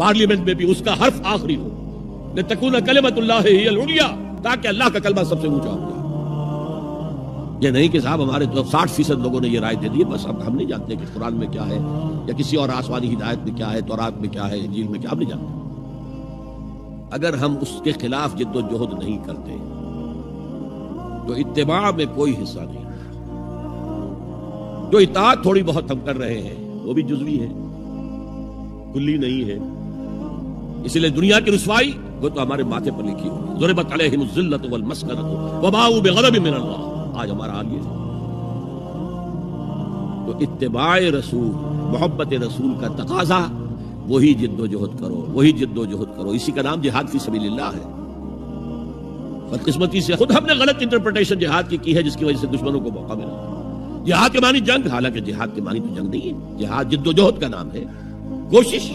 Parliament में भी उसका हर्फ आखिरी हो। तकून कलमतुल्लाह ताकि अल्लाह का कलमा सबसे ऊँचा हो जाए। ये नहीं कि साहब, हमारे तो साठ फ़ीसद लोगों ने ये राय दे दी, बस अब हम नहीं जानते कि कुरान में क्या है, या किसी और आसमानी हिदायत में क्या है, तौरात में क्या है, इंजील में क्या, हम नहीं जानते। अगर हम उसके खिलाफ जिद्दोजहद नहीं करते तो इत्तेबा में कोई हिस्सा नहीं। जो इतात थोड़ी बहुत हम कर रहे हैं, वो भी जुजवी है कुल्ली नहीं है। इसलिए दुनिया की रसवाई वो तो हमारे माथे पर लिखी हुई जुरबत आज हमारा आगे तो इत्तेबाए रसूल, मोहब्बत रसूल का तकाजा, वही जिद्दोजहद करो, वही जिद्दोजहद करो। इसी का नाम जिहाद फ़ी सबीलिल्लाह है। बदकिस्मती से खुद हमने गलत इंटरप्रिटेशन जिहाद की की है, जिसकी वजह से दुश्मनों को मौका मिला। जिहाद के मानी जंग, हालाँकि जिहाद के मानी तो जंग नहीं है। जिहाद जिद्दोजहद का नाम है। कोशिश।